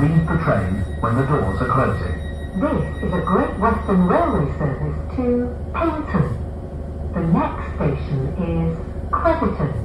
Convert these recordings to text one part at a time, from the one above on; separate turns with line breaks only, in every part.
leave the train when the doors are closing.
This is a Great Western Railway service to Paignton. The next station is Crediton.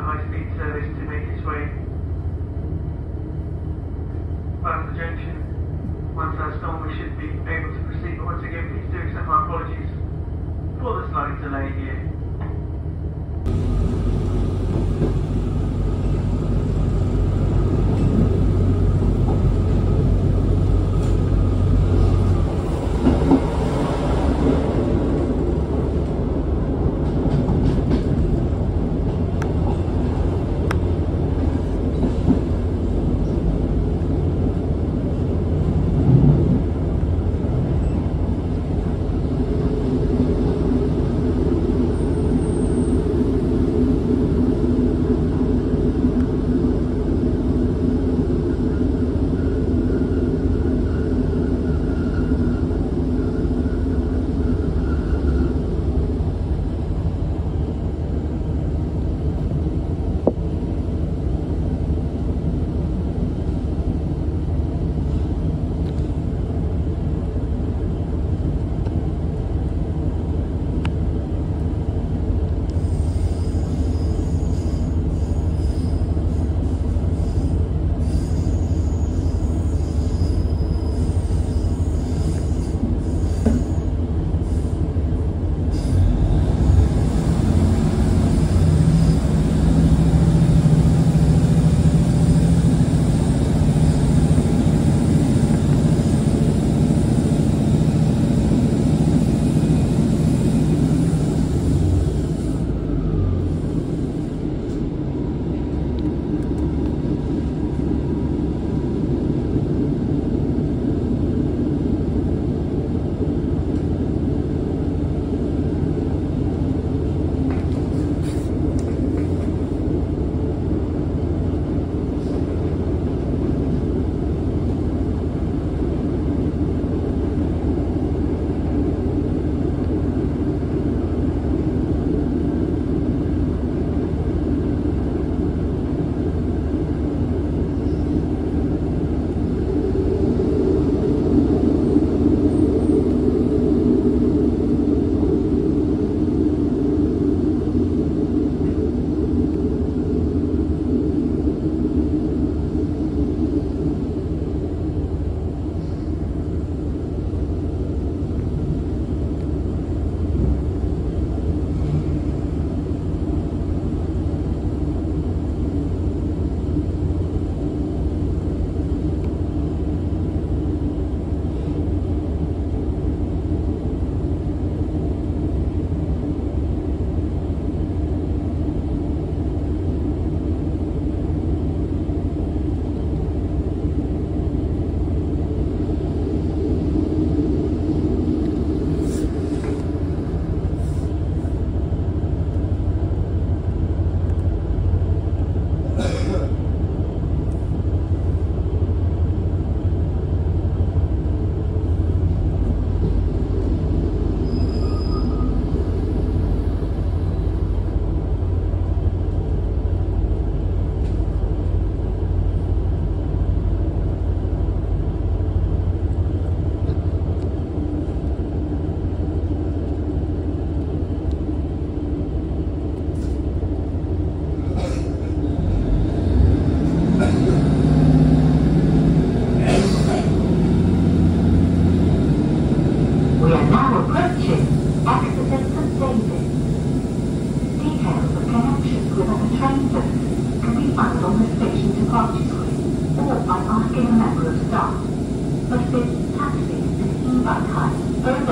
a high-speed service to make its way past the junction. Once that's done, we should be able to proceed. But once again, please do accept my apologies for the slight delay here.
Or by asking a member of staff. But Buses, taxis, and e-bike hire